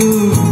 see.